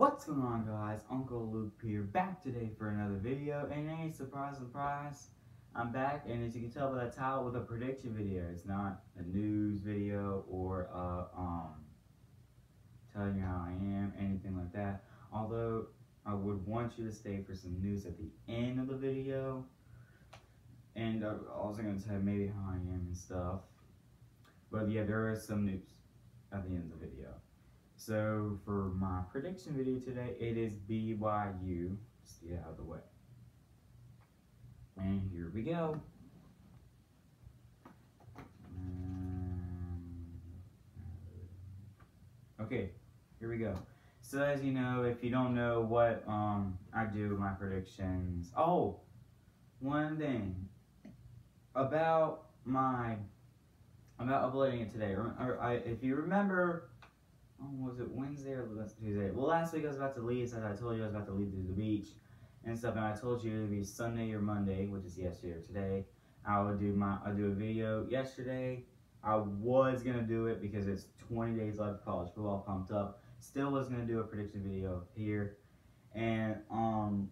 What's going on guys? Uncle Luke here, back today for another video, and hey, surprise, surprise, I'm back, and as you can tell by the title, with a prediction video. It's not a news video or a, um, telling you how I am, anything like that. Although, I would want you to stay for some news at the end of the video, and I'm also going to tell you maybe how I am and stuff. But yeah, there is some news at the end of the video. So for my prediction video today, it is BYU. Let's get out of the way. And here we go. Okay, here we go. So as you know, if you don't know what um, I do my predictions. Oh, one thing about my about uploading it today. Or I, if you remember oh, was it Wednesday or Tuesday? Well, last week I was about to leave, as I told you I was about to leave to the beach and stuff, and I told you it would be Sunday or Monday, which is yesterday or today. I would do my, I do a video yesterday. I was gonna do it because it's 20 days left of college football, pumped up. Still was gonna do a prediction video here, and um,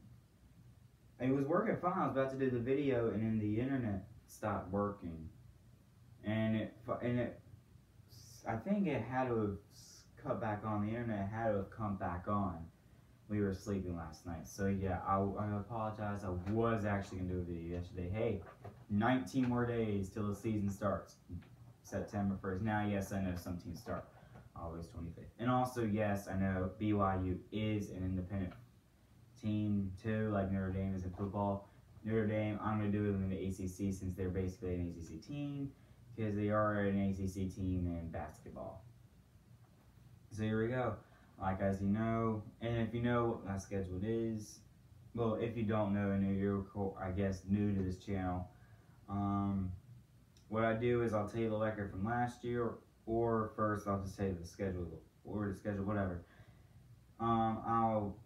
it was working fine. I was about to do the video, and then the internet stopped working, and it and it, I think it had to have cut back on. The internet had to come back on. We were sleeping last night. So yeah, I, I apologize. I was actually going to do a video yesterday. Hey, 19 more days till the season starts. September 1st. Now, yes, I know some teams start August 25th. And also, yes, I know BYU is an independent team too, like Notre Dame is in football. Notre Dame, I'm going to do them in the ACC since they're basically an ACC team because they are an ACC team in basketball. So here we go. Like as you know, and if you know what my schedule is, well, if you don't know and you're, I guess, new to this channel, um, what I do is I'll tell you the record from last year, or first I'll just say the schedule, or the schedule, whatever. Um, I'll,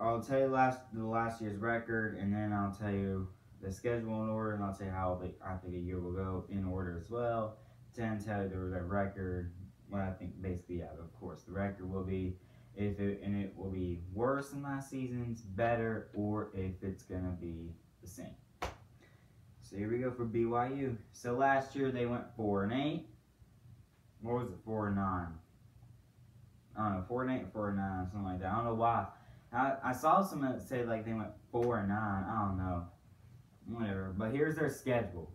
I'll tell you last the last year's record, and then I'll tell you the schedule in order, and I'll tell you how the, I think a year will go in order as well. Then tell you the record, well, I think basically, yeah, of course, the record will be if it and it will be worse than last season's, better, or if it's gonna be the same. So here we go for BYU. So last year they went four and eight. What was it, four and nine? I don't know, four and eight, four and nine, something like that. I don't know why. I, I saw someone say like they went four and nine. I don't know. Whatever. But here's their schedule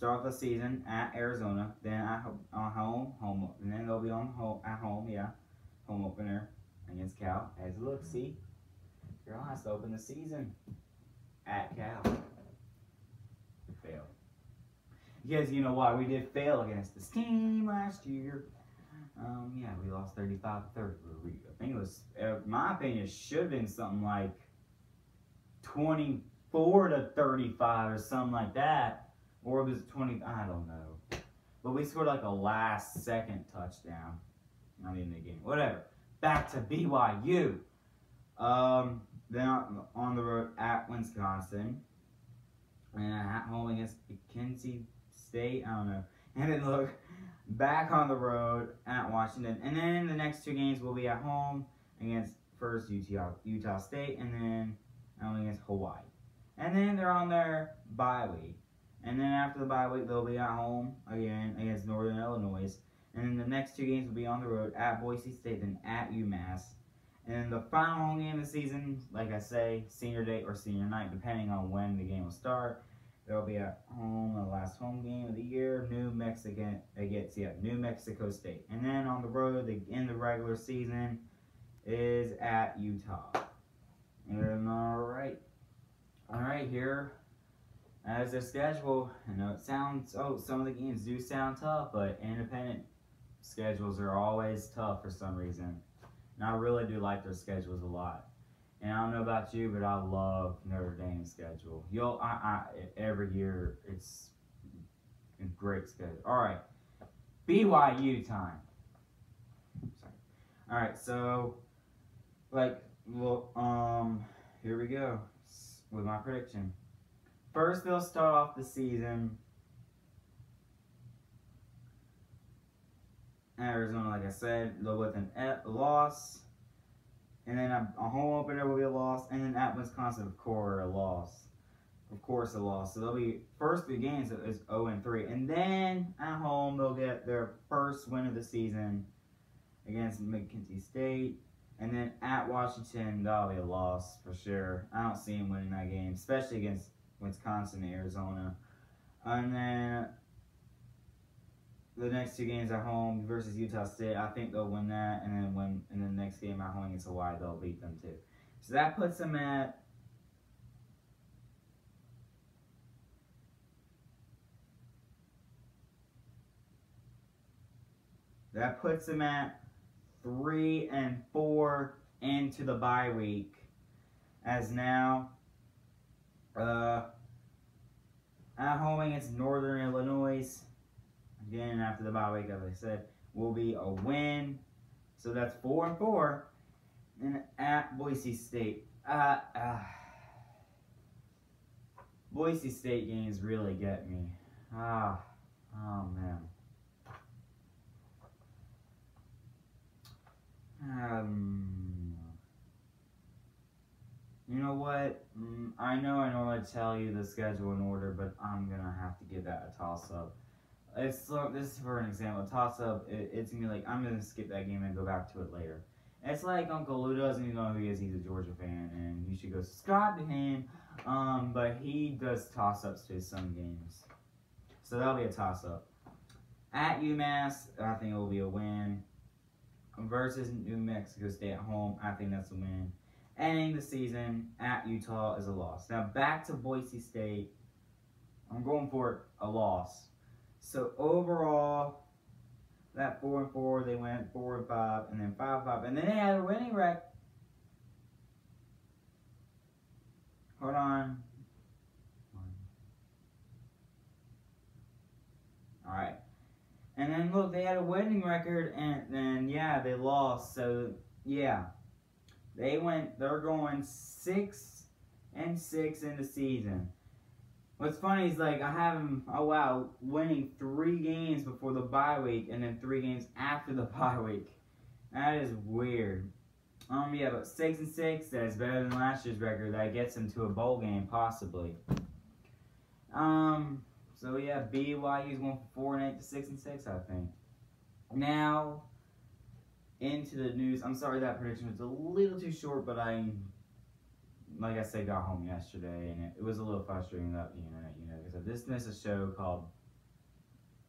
start the season at Arizona, then at on home, home, and then they'll be on home at home, yeah, home opener against Cal. As look, see, has to open the season at Cal. Fail. Because you know why we did fail against this team last year. Um, yeah, we lost 35 30. I think it was, uh, my opinion, should have been something like 24 to 35 or something like that. Or was it 20? I don't know. But we scored like a last second touchdown. Not in the game. Whatever. Back to BYU. Um, then on the road at Wisconsin. And at home against Kenzie State. I don't know. And then look, back on the road at Washington. And then the next two games will be at home against first Utah, Utah State and then against Hawaii. And then they're on their bye week. And then after the bye week, they'll be at home again against Northern Illinois. And then the next two games will be on the road at Boise State, and at UMass. And then the final home game of the season, like I say, senior day or senior night, depending on when the game will start. They'll be at home, the last home game of the year, New Mexico uh, against yeah, New Mexico State. And then on the road, the, in the regular season, is at Utah. And all right, all right, here as their schedule. I know it sounds, oh, some of the games do sound tough, but independent schedules are always tough for some reason. And I really do like their schedules a lot. And I don't know about you, but I love Notre Dame's schedule. You'll, I, I, every year it's a great schedule. All right, BYU time. Sorry. All right, so like, well, um, here we go with my prediction. First, they'll start off the season. Arizona, like I said, they'll with an at loss. and then a, a home opener will be a loss, and then at Wisconsin, of course, a loss. Of course, a loss. So they'll be first three games is 0 and 3, and then at home they'll get their first win of the season against McKenzie State. And then at Washington, that'll be a loss for sure. I don't see them winning that game, especially against Wisconsin Arizona. And then the next two games at home versus Utah State, I think they'll win that. And then when in the next game at home against Hawaii, they'll beat them too. So that puts them at that puts them at three and four into the bye week. As now, uh, at home against Northern Illinois, again after the bye week, as I said, will be a win. So that's four and four. And at Boise State, uh, uh, Boise State games really get me. Ah, oh man. Um, you know what? Mm, I know I normally tell you the schedule in order, but I'm gonna have to give that a toss up. It's this is for an example. Toss up. It, it's gonna be like I'm gonna skip that game and go back to it later. It's like Uncle Lou doesn't even know who he is. He's a Georgia fan, and you should go subscribe to him. Um, but he does toss ups to some games, so that'll be a toss up. At UMass, I think it will be a win versus New Mexico State at home. I think that's a win. Ending the season at Utah is a loss. Now back to Boise State. I'm going for a loss. So overall, that four and four, they went four and five, and then five and five, and then they had a winning record. Hold on. All right. And then look, they had a winning record, and then yeah, they lost. So yeah, they went. They're going six and six in the season. What's funny is like I have them. Oh wow, winning three games before the bye week, and then three games after the bye week. That is weird. Um, yeah, but six and six. That's better than last year's record. That gets them to a bowl game, possibly. Um, so yeah, BYU's going from four and eight to six and six, I think. Now into the news. I'm sorry that prediction was a little too short, but I, like I said, got home yesterday and it, it was a little frustrating that the internet, you know, because I just missed a show called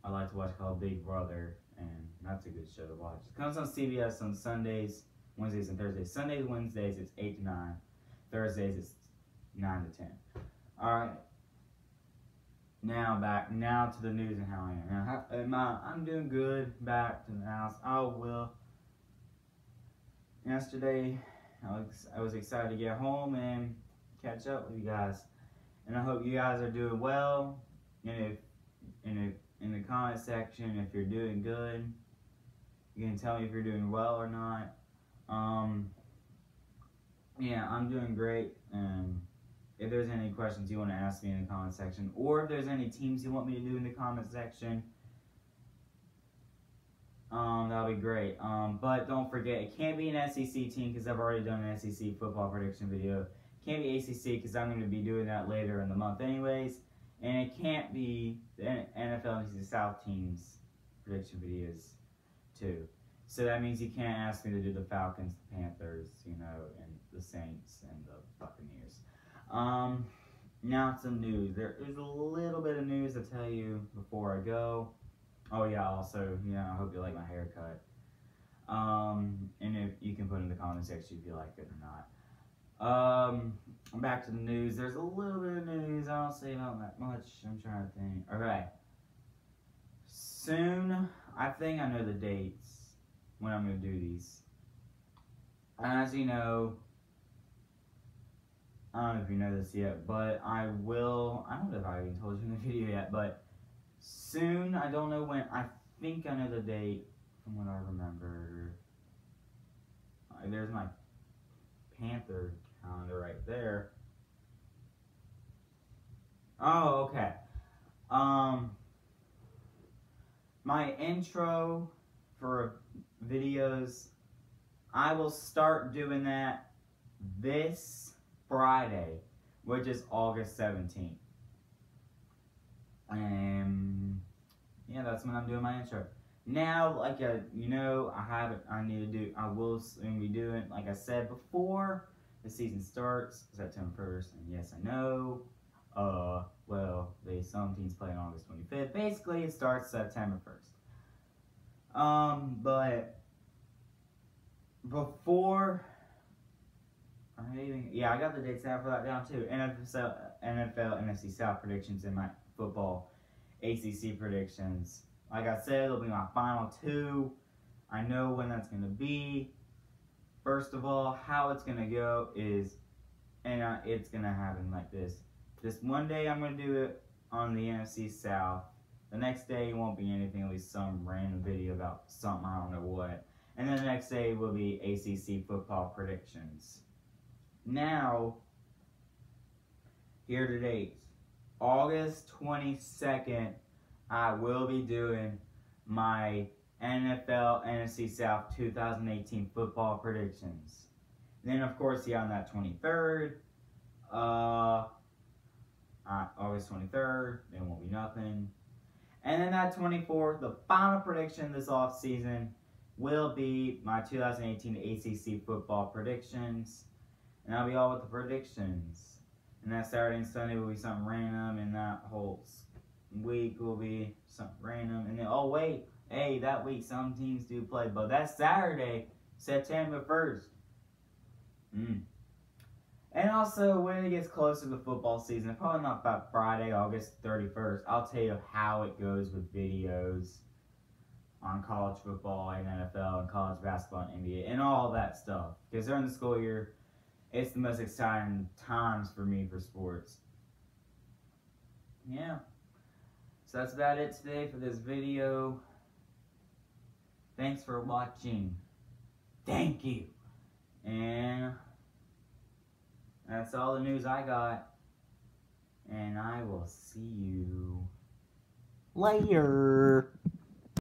I like to watch called Big Brother, and that's a good show to watch. It comes on CBS on Sundays, Wednesdays, and Thursdays. Sundays, Wednesdays, it's eight to nine. Thursdays, it's nine to ten. All right. Now back now to the news and how I am. Now, am I, I'm doing good. Back to the house. I will. Yesterday, I was, I was excited to get home and catch up with you guys, and I hope you guys are doing well. And if if in the comment section if you're doing good, you can tell me if you're doing well or not. Um, yeah, I'm doing great. And if there's any questions you want to ask me in the comment section, or if there's any teams you want me to do in the comment section, um, that'll be great. Um, but don't forget, it can't be an SEC team because I've already done an SEC football prediction video. It can't be ACC because I'm going to be doing that later in the month anyways. And it can't be the NFL and South teams prediction videos too. So that means you can't ask me to do the Falcons, the Panthers, you know, and the Saints and the Buccaneers. Um, now some news. There is a little bit of news to tell you before I go. Oh yeah, also, yeah, I hope you like my haircut. Um, and if you can put in the comment section if you like it or not. Um, back to the news. There's a little bit of news. I don't say not that much. I'm trying to think. Okay. Soon, I think I know the dates when I'm going to do these. As you know, I don't know if you know this yet, but I will. I don't know if I even told you in the video yet, but soon. I don't know when. I think I know the date from what I remember. Uh, there's my Panther calendar right there. Oh, okay. Um, my intro for videos I will start doing that this Friday, which is August 17th. And yeah, that's when I'm doing my intro. Now, like a, uh, you know, I have it. I need to do. I will soon be doing. Like I said before, the season starts September first, and yes, I know. Uh, well, they some teams play on August 25th. Basically, it starts September 1st. Um, but before I even yeah, I got the dates down for that down too. NFL, NFL, NFC South predictions in my football, ACC predictions. Like I said, it'll be my final two. I know when that's gonna be. First of all, how it's gonna go is, and uh, it's gonna happen like this. This one day I'm gonna do it on the NFC South. The next day it won't be anything, at least some random video about something I don't know what. And then the next day will be ACC football predictions. Now, here to date, August 22nd, I will be doing my NFL NFC South 2018 football predictions. Then, of course, yeah, on that 23rd, uh, uh, August 23rd, there won't be nothing. And then that 24th, the final prediction this off season will be my 2018 ACC football predictions. And I'll be all with the predictions. And that Saturday and Sunday will be something random, and that whole week will be something random. And then, oh, wait, hey, that week some teams do play, but that's Saturday, September 1st. Mm. And also, when it gets closer to the football season, probably not about Friday, August 31st, I'll tell you how it goes with videos on college football and NFL and college basketball and NBA and all that stuff. Because during the school year, it's the most exciting times for me for sports. Yeah. So that's about it today for this video. Thanks for watching. Thank you. And that's all the news I got. And I will see you later.